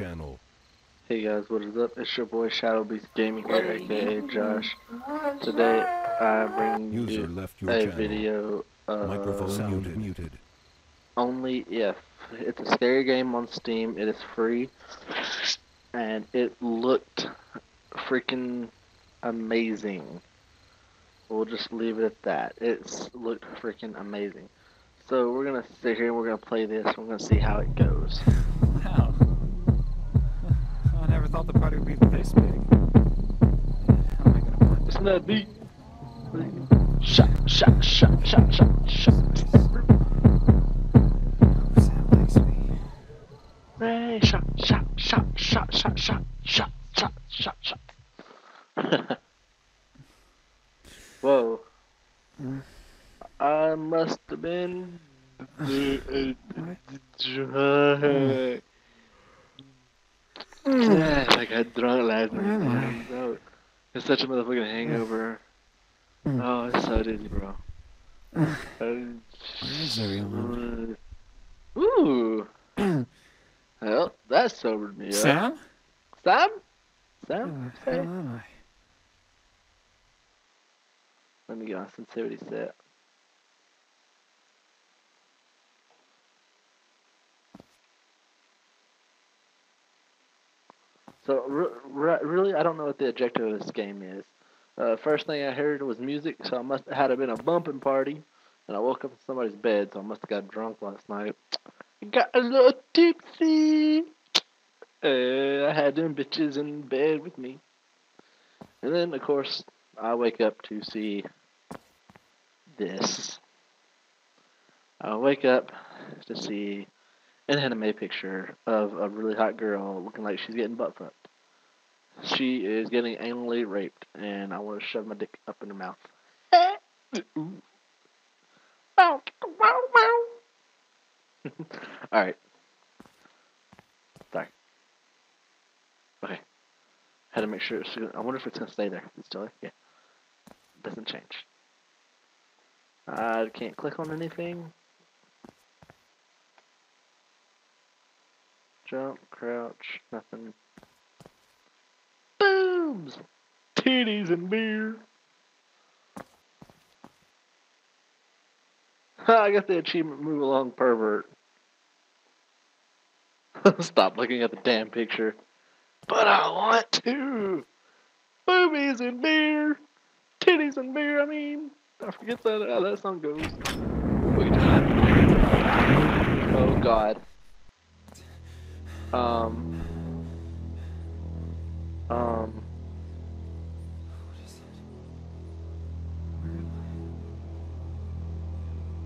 channel. Hey guys, what is up? It's your boy Shadow Beast Gaming here, aka Josh. Today I bring User you left your a channel. video Microphone of sound muted. Only If. It's a scary game on Steam. It is free, and it looked freaking amazing. We'll just leave it at that. It looked freaking amazing. So we're gonna sit here and we're gonna play this. We're gonna see how it goes. The party would be this big. How am I gonna find Listen to that beat. Shot, shot, shot, shot, shot, shot. Sam. Hey, shot, shot, shot, shot, shot, shot, shot, shot, shot, shot. Whoa. I must have been drunk. Mm. Yes, I got drunk last I? night. No, It's such a motherfucking hangover. Mm. Mm. Oh, it's so dizzy, bro. Where is everyone? Ooh. Well, that sobered me up. Sam? Sam? Sam? the hell Sam? am I? Let me get on sensitivity set. So, re- re- really, I don't know what the objective of this game is. Uh, first thing I heard was music, so I must have had been a bumping party, and I woke up in somebody's bed, so I must have got drunk last night. Got a little tipsy. Uh, I had them bitches in bed with me. And then, of course, I wake up to see this. I wake up to see an anime picture of a really hot girl looking like she's getting butt fucked. She is getting anally raped, and I want to shove my dick up in her mouth. Alright. Sorry. Okay. Had to make sure. It's, I wonder if it's gonna stay there. It's still there. Yeah. Doesn't change. I can't click on anything. Jump, crouch, nothing. Booms! Titties and beer. I got the achievement move along pervert. Stop looking at the damn picture. But I want to. Boobies and beer. Titties and beer, I mean. I forget that how that song goes. Oh god. Um. Um.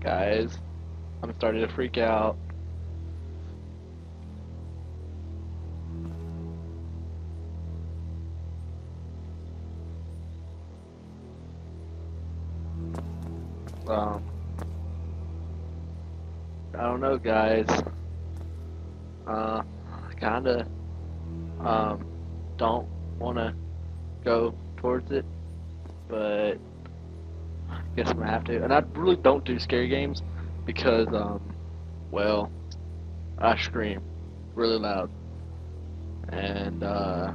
Guys, I'm starting to freak out. Um, I don't know, guys. I kinda, um, don't wanna go towards it, but I guess I'm gonna have to. And I really don't do scary games because, um, well, I scream really loud. And, uh,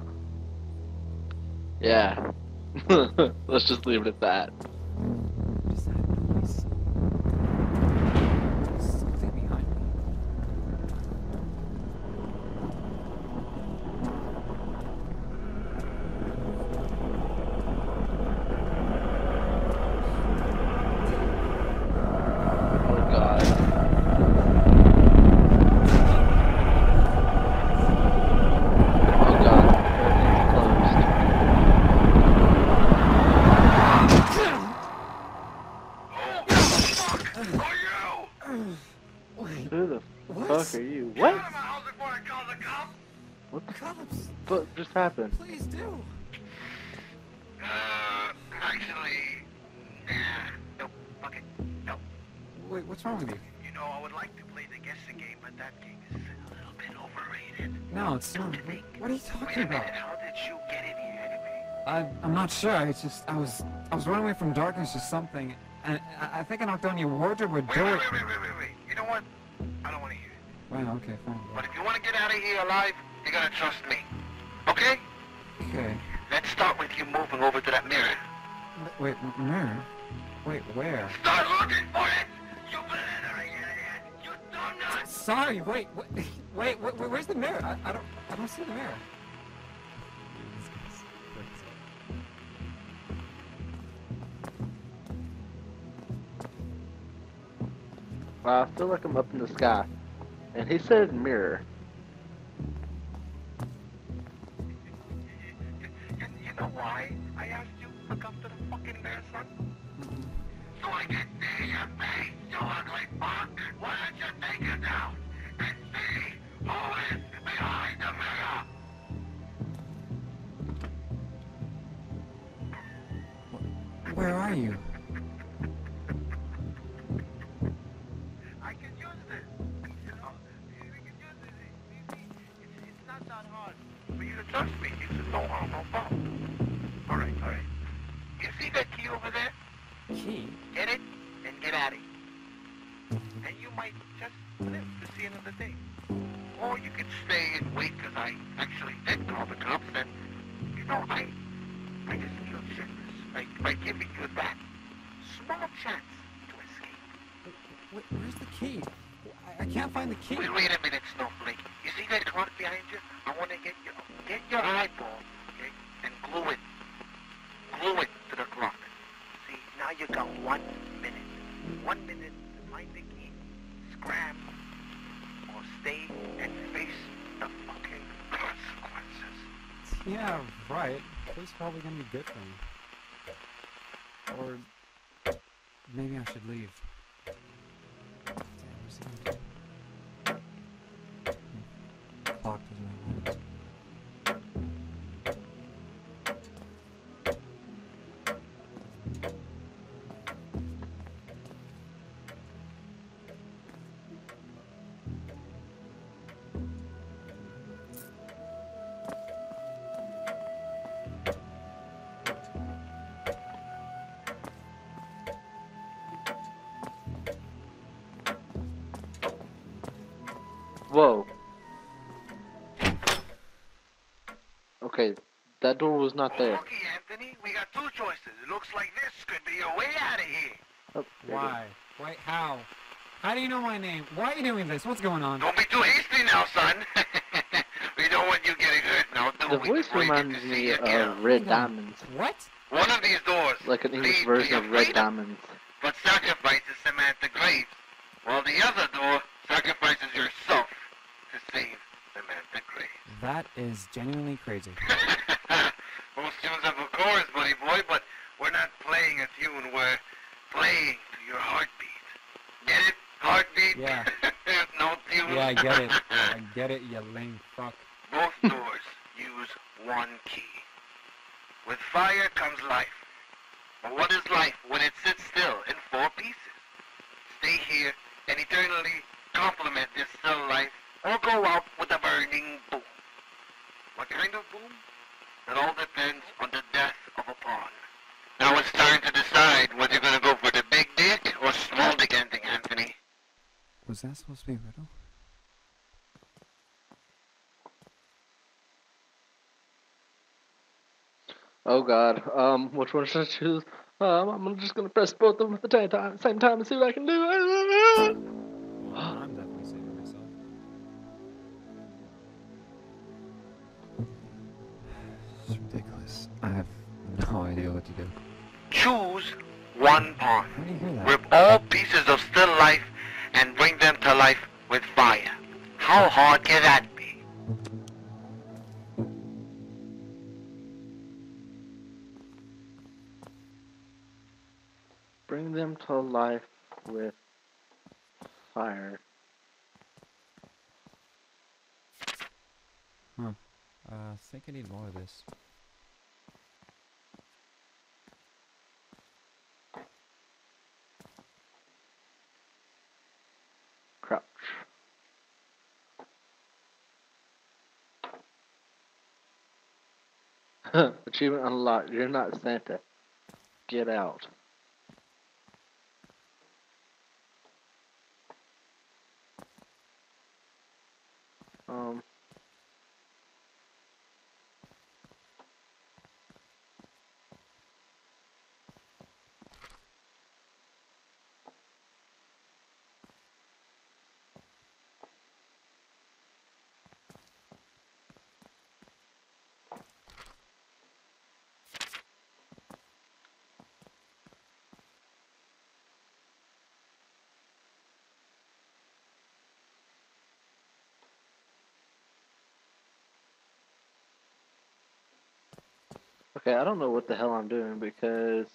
yeah. Let's just leave it at that. What is that noise? Something behind me. Oh god. Oh god. Everything's closed. Who the What? fuck are you? What? house before I call the cops? What the Cops, fuck just happened? please do. Uh, actually, nah, nope, fuck it, nope. Wait, what's wrong with you? You know, I would like to play the guessing game, but that game is a little bit overrated. No, it's not. Don't you What, think? what are you Wait talking a about? minute, how did you get in here anyway? I, I'm not sure. I just, I was, I was running away from darkness or something, and I, I think I knocked on your wardrobe or Wait, door. wait, wait, wait, wait, wait, wait. You know what? I don't want to hear it. Wow, okay, fine. But if you want to get out of here alive, you gotta trust me. Okay? Okay. Let's start with you moving over to that mirror. Wait, m- mirror? Wait, where? Start looking for it! You blithering idiot! You donut! Sorry, wait, wait, wait, wait, where's the mirror? I, I don't, I don't see the mirror. I feel like I'm up in the sky. And he said mirror. You, you know why I asked you to come to the fucking mirror, son? So I can see your face, you ugly fuck! Why don't you take it down and see who is behind the mirror? Where are you? Trust me, it's no harm, no foul. All right, all right. You see that key over there? Key? Get it and get at it. And you might just live to see another day. Or you could stay and wait because I actually did call the cops and, you know, I, I just feel generous by, by giving you that small chance to escape. Wait, where's the key? I, I can't find the key. Wait, wait a minute, Snowflake. You see that clock behind you? I want to get your, get your eyeball, okay, and glue it. Glue it to the clock. See, now you got one minute. One minute to find the key, scram, or stay and face the fucking consequences. Yeah, right. This is probably gonna be good for me. Or maybe I should leave. Damn, where's the key? Hmm. Clock doesn't. Whoa. That door was not there. Okay, Anthony, we got two choices. It looks like this could be a way out of here. Oh, there it is. Why? Wait, how? How do you know my name? Why are you doing this? What's going on? Don't be too hasty now, son. we don't want you getting hurt now, do The we? voice Before reminds to see me your killer. of Red Diamonds. What? One of these doors Like an English to version of Red Diamonds. but sacrifices Samantha Graves, while the other door sacrifices yourself to save Samantha Graves. That is genuinely crazy. Most tunes have a chorus, buddy boy, but we're not playing a tune, we're playing to your heartbeat. Get it? Heartbeat? Yeah. no? Yeah, I get it. I get it, you lame fuck. Both doors use one key. With fire comes life. But what is life when it sits still in four pieces? Stay here and eternally complement this still life, or go out with a burning boom. What kind of boom? It all depends on the death of a pawn. Now it's time to decide whether you're gonna go for the big dick or small dick ending, Anthony. Was that supposed to be a riddle? Oh god. Um, which one should I choose? Um, I'm just gonna press both of them at the same time, same time and see what I can do. I'm definitely saving myself. It's ridiculous. I have no idea what to do. Choose one pawn. How do you hear that? Rip all pieces of still life and bring them to life with fire. How hard can that be? Bring them to life with fire. Uh, I think I need more of this. Crouch. Achievement unlocked. You're not Santa. Get out. Um. Okay, I don't know what the hell I'm doing because.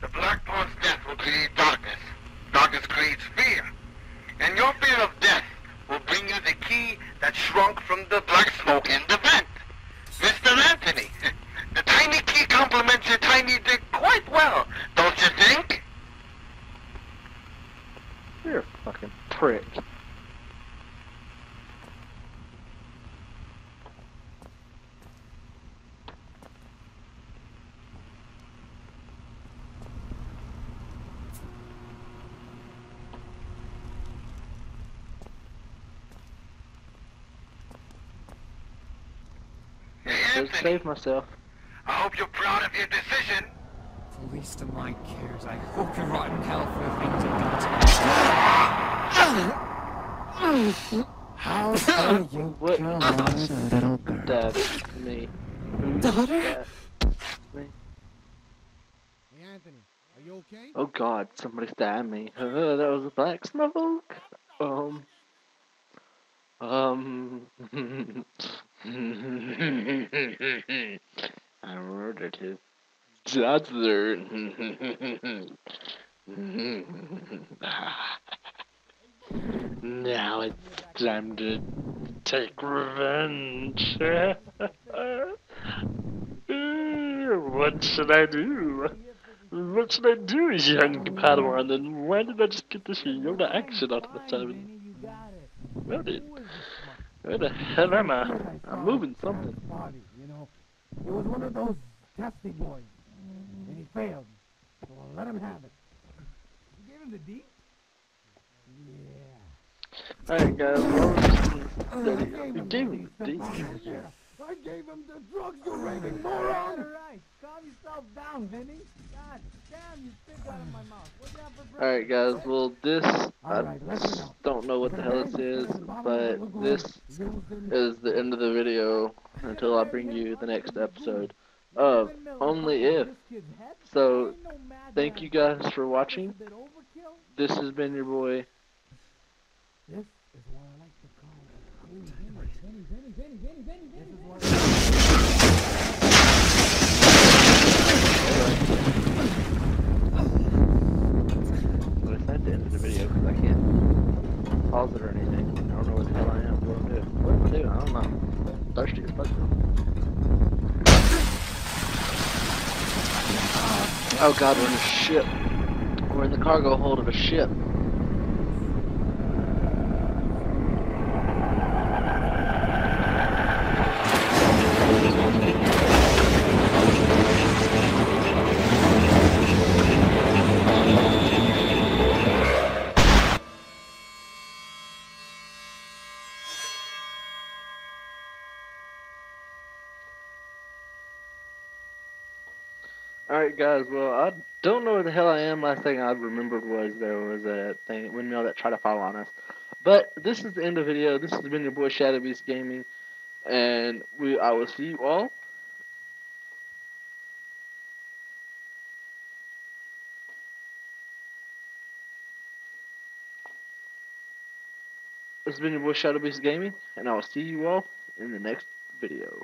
The Black Pawn's death will create darkness. Darkness creates fear. And your fear of death will bring you the key that shrunk from the black smoke in the vent. Mr. Anthony, the tiny key complements your tiny dick quite well, don't you think? You're a fucking prick. Hey, save myself. I hope you're proud of your decision. The least of my cares. I hope you rot in hell for the things you've done to me. How dare you What? kill my little girl? Dad, me. Who's Daughter? Me. Hey, Anthony, are you okay? Oh god, somebody stabbed me. Uh, that was a black smoke. Um. Um. daughter. now it's time to take revenge. what should I do? What should I do, young Padawan? Then why did I just get this Yoda action out of the time? Where did? Where the hell am I? I'm moving something. It was one of those testy boys, and failed. So I'll let him have it. You gave him the D? Yeah. Alright guys, well, this is I him gave the D, D. Yeah. I gave him the drugs, you raving moron! Alright, calm yourself down, Vinny. God damn, you spit out of my mouth. What's that for Alright guys, well this, I Alright, listen s- up. don't know what the hell this is, but this is the end of the video until I bring you the next episode of Only If. So, thank you guys for watching. This has been your boy. This is what I like to call what not the end the video because I can't pause it or anything. I don't know what the hell I am. What I'm doing. What am I doing? I don't know. I'm thirsty as fuck. Oh god, we're in a ship. We're in the cargo hold of a ship. Alright guys, well I don't know where the hell I am. Last thing I remembered was there was a thing windmill that tried to follow on us. But this is the end of the video. This has been your boy Shadow Beast Gaming. And we I will see you all. This has been your boy Shadow Beast Gaming, and I will see you all in the next video.